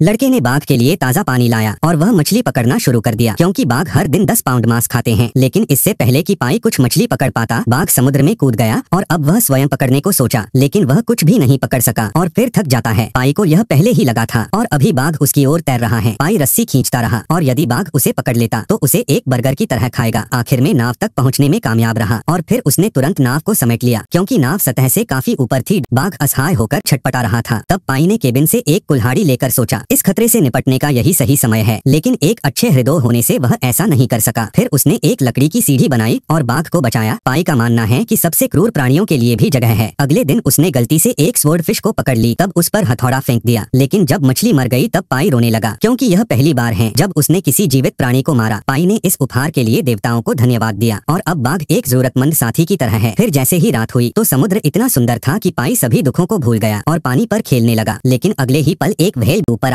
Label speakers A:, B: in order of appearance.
A: लड़के ने बाघ के लिए ताज़ा पानी लाया और वह मछली पकड़ना शुरू कर दिया, क्योंकि बाघ हर दिन दस पाउंड मांस खाते हैं। लेकिन इससे पहले कि पाई कुछ मछली पकड़ पाता, बाघ समुद्र में कूद गया और अब वह स्वयं पकड़ने को सोचा, लेकिन वह कुछ भी नहीं पकड़ सका और फिर थक जाता है। पाई को यह पहले ही लगा था और अभी बाघ उसकी ओर तैर रहा है। पाई रस्सी खींचता रहा और यदि बाघ उसे पकड़ लेता तो उसे एक बर्गर की तरह खाएगा। आखिर में नाव तक पहुँचने में कामयाब रहा और फिर उसने तुरंत नाव को समेट लिया, क्योंकि नाव सतह से काफ़ी ऊपर थी। बाघ असहाय होकर छटपटा रहा था। तब पाई ने केबिन से एक कुल्हाड़ी लेकर सोचा इस खतरे से निपटने का यही सही समय है। लेकिन एक अच्छे हृदय होने से वह ऐसा नहीं कर सका। फिर उसने एक लकड़ी की सीढ़ी बनाई और बाघ को बचाया। पाई का मानना है कि सबसे क्रूर प्राणियों के लिए भी जगह है। अगले दिन उसने गलती से एक स्वोर्ड फ़िश को पकड़ ली। तब उस पर हथौड़ा फेंक दिया। लेकिन जब मछली मर गई, तब पाई रोने लगा। क्योंकि यह पहली बार है, जब उसने किसी जीवित प्राणी को मारा। पाई ने इस उपहार के लिए देवताओं को धन्यवाद दिया। और अब बाघ एक जरूरतमंद साथी की तरह है। फिर जैसे ही रात हुई तो समुद्र इतना सुंदर था कि पाई सभी दुखों को भूल गया और पानी पर खेलने लगा। लेकिन अगले ही पल एक व्हेल ऊपर